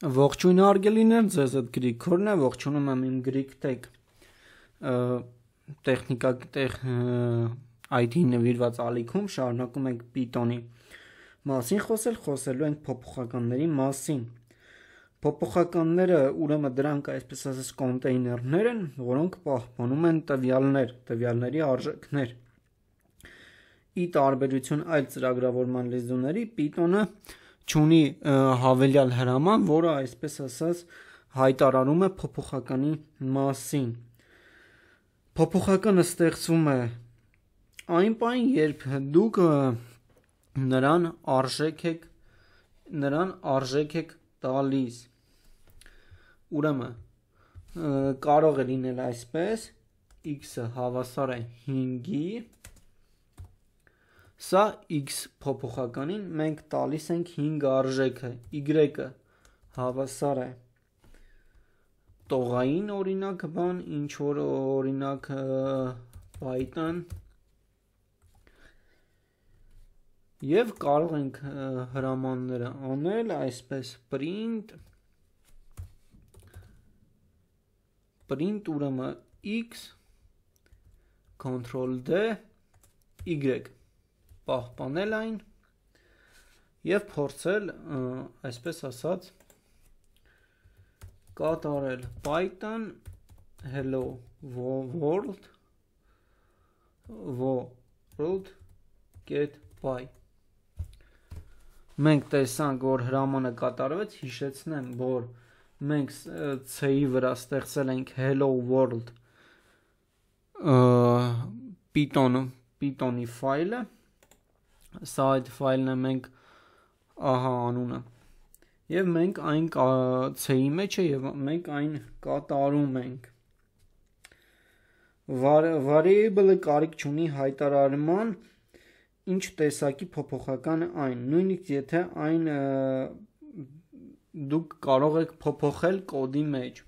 Ողջույն արգելիներ, ձեզ այդ Գրիգորն է, ողջունում եմ իմ GreekTech տեխնիկա տեղ IT-ի նվիրված ալիքում, շարունակում ենք Python-ի մասին խոսել, խոսելու ենք փոփոխականների մասին։ Փոփոխականները, ուրեմն դրանք այսպես ասած կոնտեյներներ են, որոնք պահպանում են տվյալներ, տվյալների արժեքներ։ Ի տարբերություն այլ ծրագրավորման լեզուների, Python-ը ունի հավելյալ հրաման, որը այսպես ասած հայտարարում է փոփոխականի մասին։ Փոփոխականը ստեղծվում է այն պայն, երբ դուք նրան արժեք եք նրան արժեք եք տալիս։ Ուրեմն կարող է լինել այսպես. X-ը հավասար է 5-ի Սա x փոփոխականին մենք տալիս ենք 5 արժեքը, y-ը հավասար է տողային օրինակ բան, ինչ որ օրինակ Python եւ կարող ենք հրամանները անել այսպես print print ուրեմն x control d y պահպանել այն եւ փորձել այսպես ասած կատարել python hello world world get by մենք տեսանք որ հրամանը կատարվեց հիշեցնեմ որ մենք C-ի վրա ստեղծել ենք hello world Python Python-ի ֆայլը սա այդ ֆայլն է մենք ահա անունը եւ մենք այն C-ի մեջ է եւ մենք այն կատարում ենք variable-ը կարիք չունի հայտարարման ինչ տեսակի փոփոխական այն նույնիսկ եթե այն դուք կարող եք փոփոխել կոդի մեջ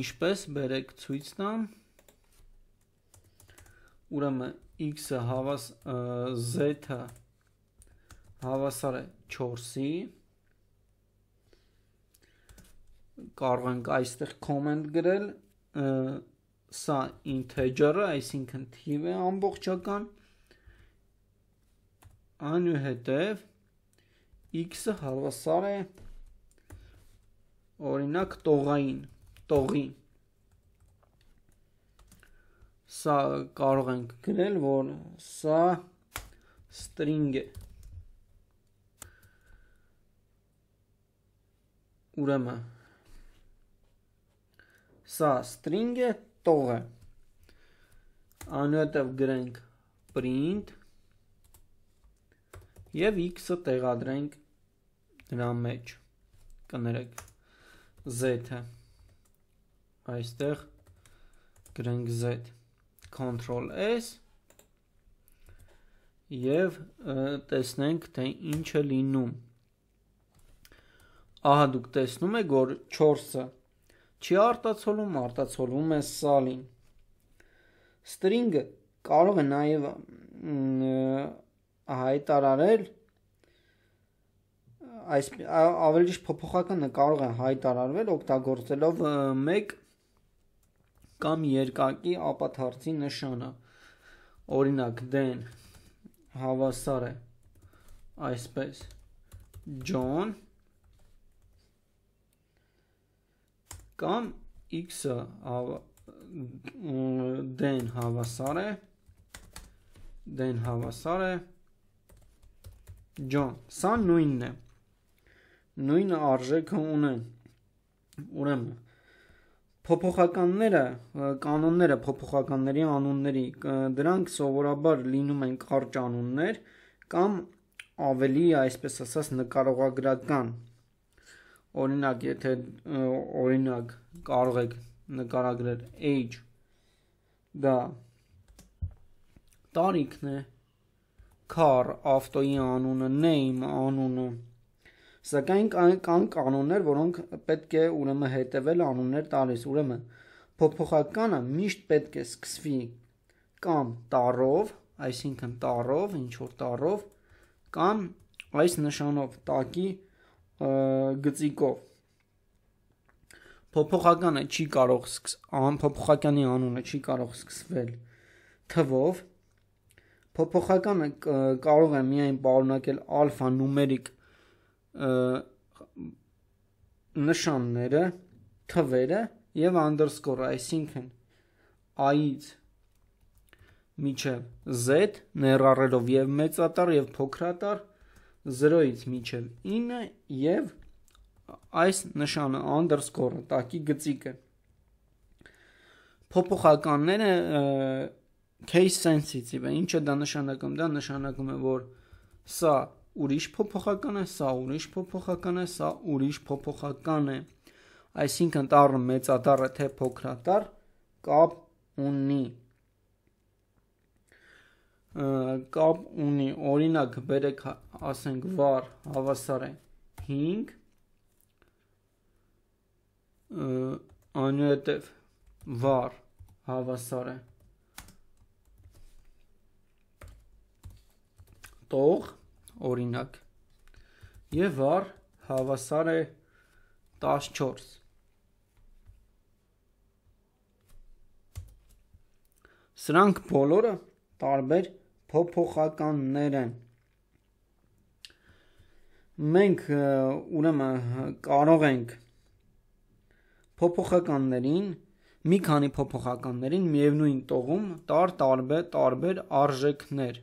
ինչպես բերեք ցույց տամ ուրեմն x-ը հավաս z-ը հավասար է 4-ի կարող ենք այստեղ comment գրել սա integer-ը, այսինքն թիվ է ամբողջական այնուհետև x-ը հավասար է օրինակ տողային, տողի սա կարող ենք գրել, որ սա string է։ Ուրեմն սա string է, տող է։ Անուհետև գրենք print եւ x-ը տեղադրենք դրա մեջ։ Կներեք z-ը այստեղ գրենք z Ctrl S եւ տեսնենք թե ինչ է լինում։ Ահա դուք տեսնում եք, որ 4-ը չի արտացոլում, արտացոլվում է սալին։ String-ը կարող է նաև հայտարարել այս ավելի ճիշտ փոփոխականը կարող է հայտարարվել օգտագործելով 1 կամ երկակի ապաթարցի նշանը։ Օրինակ դեն հավասար է այսպես John կամ x-ը դեն հավասար է դեն հավասար է John սա նույնն է նույն արժեքը ունեն ուրեմն Փոփոխականները, կանոնները փոփոխականների անունների, դրանք սովորաբար լինում են կարճ անուններ կամ ավելի, այսպես ասած, նկարողագրական։ Օրինակ, եթե օրինակ կարող եք նկարագրել age դա տարիքն է, car ավտոյի անունը, name անունը, Սակայն կան կանոններ, որոնք պետք է ուրեմն հետևել անուններ տալիս։ Ուրեմն փոփոխականը միշտ պետք է սկսվի կամ տառով, այսինքն տառով, ինչ որ տառով, կամ այս նշանով տակի գծիկով փոփոխականը չի կարող ան փոփոխականի անունը չի կարող սկսվել թվով փոփոխականը կարող է միայն պարունակել ալֆա նումերիկ նշանները թվերը եւ underscore այսինքն i-ից միջև z ներառելով եւ մեծատար եւ փոքրատար 0-ից միջև 9 եւ այս նշանը underscore-ը տակի գծիկը փոփոխականները case sensitive է ինչը դա նշանակում դա նշանակում է որ սա ուրիշ փոփոխական է սա ուրիշ փոփոխական է սա ուրիշ փոփոխական է այսինքն տառը մեծատառը թե փոքրատառ կապ ունի կապ ունի օրինակ բերեք ասենք var հավասար է 5 այնուհետև var հավասար է տող օրինակ եւ var հավասար է 14 Սրանք բոլորը տարբեր փոփոխականներ են մենք ուրեմն կարող ենք փոփոխականներին մի քանի փոփոխականներին միևնույն տողում տար տարբեր տարբեր արժեքներ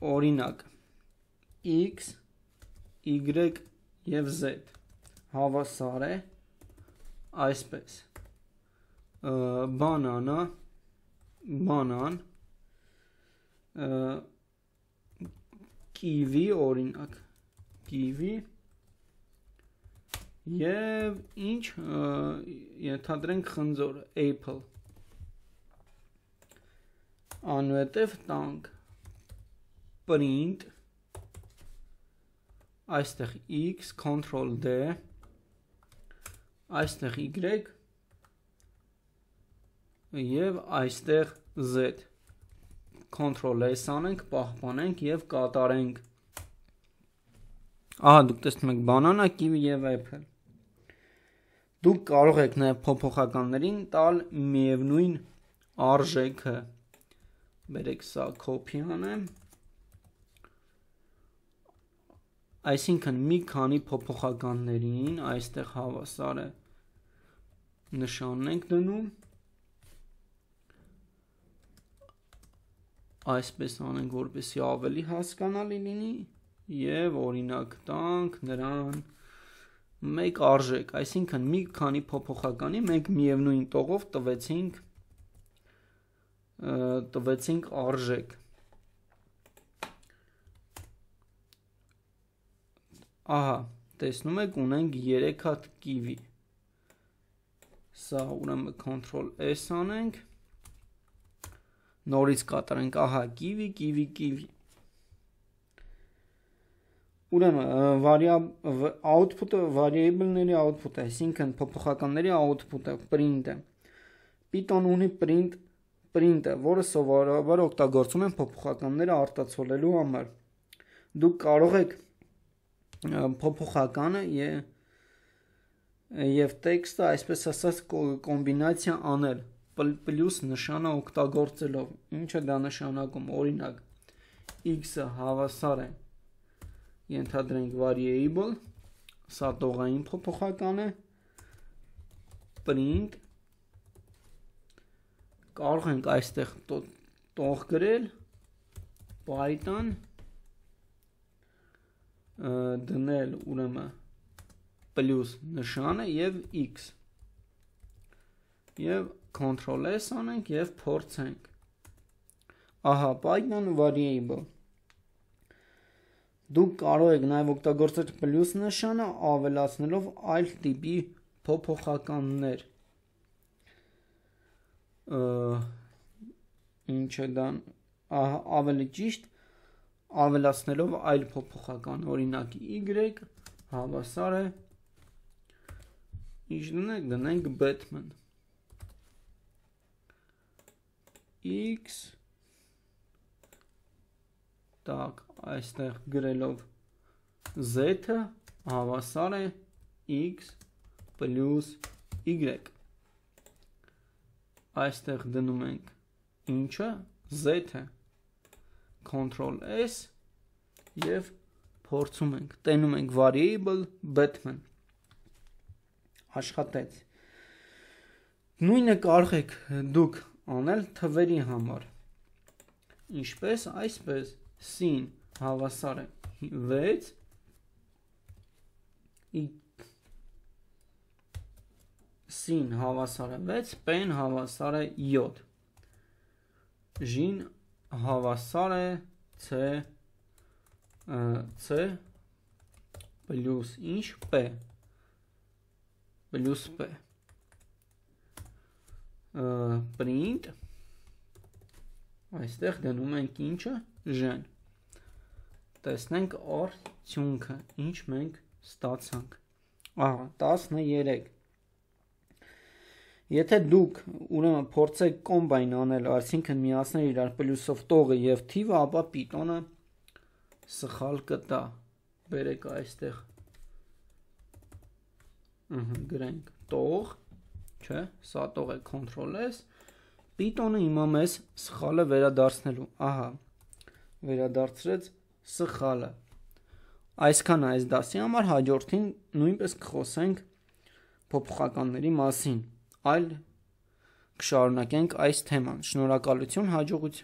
օրինակ x y եւ z հավասար է այսպես. Բանանա բանան կիվի օրինակ կիվի Եվ ինչ ենթադրենք խնձոր apple անուետև տանք print այստեղ x control d այստեղ y եւ այստեղ z. Control s անենք պահպանենք եւ կատարենք ահա դուք տեսնում եք բանանա kiwi եւ apple Դուք կարող եք նաև փոփոխականներին տալ միևնույն արժեքը։ Բերեք սա copy Այսինքն մի քանի փոփոխականներին այստեղ հավասար է նշանն ենք դնում այսպես անենք որպեսզի ավելի հասկանալի լինի եւ օրինակ տանք նրան մեկ արժեք, այսինքն մի քանի փոփոխականի մենք միևնույն տողով տվեցինք տվեցինք արժեք ահա տեսնում եք ունենք 3 հատ kiwi սա ուրեմն control s անենք նորից կատարենք ահա kiwi kiwi kiwi Ուրեմն variable output-ը variable-ների output է, այսինքն փոփոխականների output-ը, print-ը։ Python ունի print print-ը, որը սովորաբար օգտագործում են փոփոխականները արտացոլելու համար։ Դուք կարող եք փոփոխականը եւ եւ տեքստը այսպես ասած կոմբինացիա անել պլյուս նշանը օգտագործելով ինչը դա նշանակում օրինակ x-ը հավասար է ենթադրենք variable, սա տողային փոփոխական է, print, կարող ենք այստեղ տող գրել, Python, դնել ուրեմն պլյուս նշանը եւ x եւ control s անենք եւ փորձենք ահա Python variable Դուք կարող եք նաև օգտագործել պլյուս նշանը ավելացնելով այլ տիպի փոփոխականներ։ Ինչ է դա ավելի ճիշտ ավելացնելով այլ փոփոխական, օրինակ y հավասար է ինչ դնենք, դնենք Batman x Так, այստեղ գրելով z-ը հավասար է x y այստեղ դնում ենք ինչը z-ը control s եւ փորձում ենք տենում ենք variable batman աշխատեց նույնը կարող եք դուք անել թվերի համար ինչպես այսպես sin հավասար է 6 sin հավասար է 6 pen հավասար է 7 ժին հավասար է c c պլյուս ինչ p պլյուս p. Print այստեղ դնում ենք ինչը? Ժ-ն տեսնենք արդյունքը ինչ մենք ստացանք ահա 13 Եթե դուք ուրեմն փորձեք կոմբայն անել, այսինքն միացնել իրար պլյուսով տողը եւ թիվը, ապա Python-ը սխալ կտա։ Բերեք այստեղ։ Ահա, գրենք. Տող, չէ, սա տող է Ctrl S։ Python-ը հիմա մեզ սխալը վերադարձնելու։ Ահա, վերադարձրեց սխալը։ Այսքան այս դասի համար հաջորդին նույնպես կխոսենք փոփոխականների մասին այլ կշարունակենք այս թեման։ Շնորհակալություն, հաջողություն։